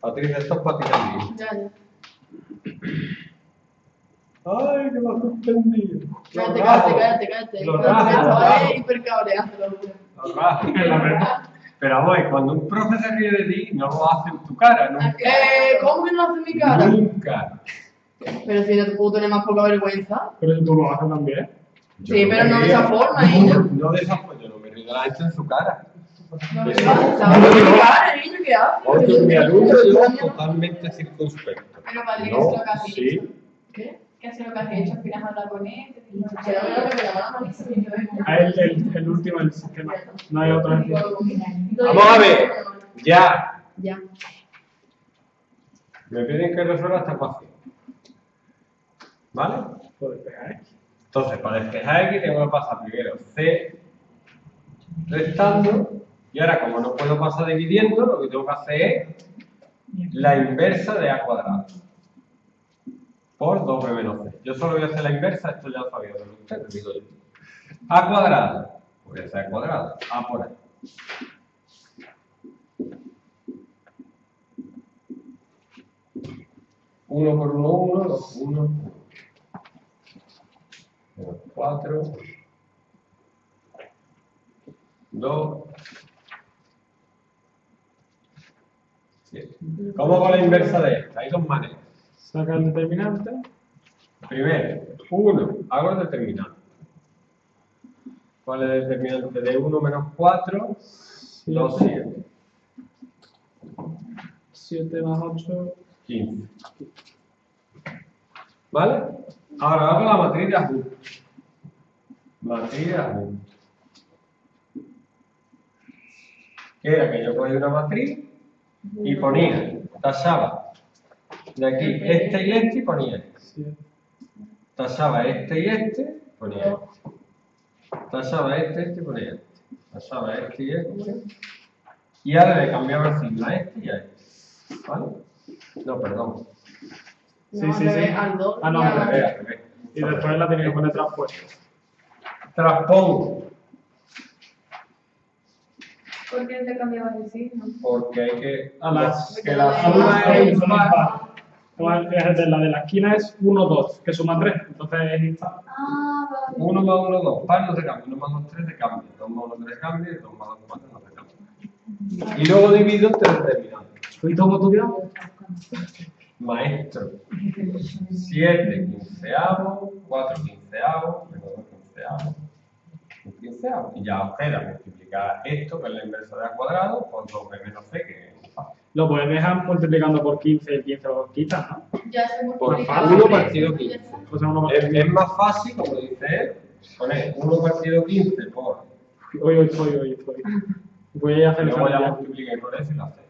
Patricia, esto es para ti también. Ya, ya. Ay, que me has suspendido. Cállate, cállate, cállate, cállate. Lo Cállate, raja, que lo lo. Lo rajas, la verdad. Pero vamos, cuando un profe se ríe de ti, no lo hace en tu cara, nunca. Eh, ¿cómo que no hace mi cara? Nunca. Pero si no te puedo tener más poca vergüenza. Pero si tú lo haces también. Yo Sí, me pero no de esa forma, niño. No de esa forma, yo no me río de la gente en su cara. No me mi alumno yo totalmente circunspecto. Pero Patrick, No, ¿qué es lo que has hecho? sí. ¿Qué? ¿Qué es lo que has hecho? Al final has hablado con él, me me llaman. Ah, el, el, el último del sistema. No hay otro. Vamos a ver. Ya. Ya. Me piden que resuelva esta ecuación. ¿Vale? Por despejar X. Entonces, para despejar X tengo que pasar primero C restando y ahora como no puedo pasar dividiendo, lo que tengo que hacer es la inversa de A cuadrado por 2B menos C. Yo solo voy a hacer la inversa, esto ya lo sabía de ustedes, digo yo. A cuadrado, voy a hacer A cuadrado, A por A. Uno por uno, uno, dos, uno, menos cuatro, dos, ¿Cómo con la inversa de esta? Hay dos maneras. Saca el determinante. Primero, 1, hago el determinante. ¿Cuál es el determinante de 1 menos 4? 2, 7, 7 más 8. 15. ¿Vale? Ahora hago la matriz de ajuste. Matriz de ajuste. Que era que yo cogía una matriz y ponía, tachaba de aquí este y este y ponía este. 7. Tachaba este y este, ponía este. Tachaba este, este y ponía este. Tachaba este y este. Y ahora le cambiaba el signo a este y a este. ¿Vale? No, perdón. Sí, No, sí, sí. Ah, no, y al revés. Después la tenía que poner traspuesta. Traspongo, ¿Por qué te cambiabas el signo? porque hay que. A las- que la suma es impar. impar. Como el- es de La de la esquina es 1, 2, que suma 3. Entonces es impar. Ah, vale. 1 más 1, 2. Par no se cambia. 1 más 2, 3 se cambia. 2 más 1, 3 se cambia. 2 más 2, 4 no se cambia. Y luego divido entre determinantes. ¿Y cómo tú quedas? Maestro. 7 quinceavos, 4 quinceavos, menos 2 quinceavos, Y ya os queda multiplicar esto, que es la inversa de A cuadrado, por 2B menos C, que es fácil. Lo puedes dejar multiplicando por 15 y 15 lo quitas, ¿no? Ya se Por multiplica. 1 partido 15. O sea, uno. Es, es más fácil, como dice él, poner 1 partido 15 por... Hoy, hoy, hoy, hoy, hoy. Voy a hacer Luego ya multipliqué por eso y lo hacéis.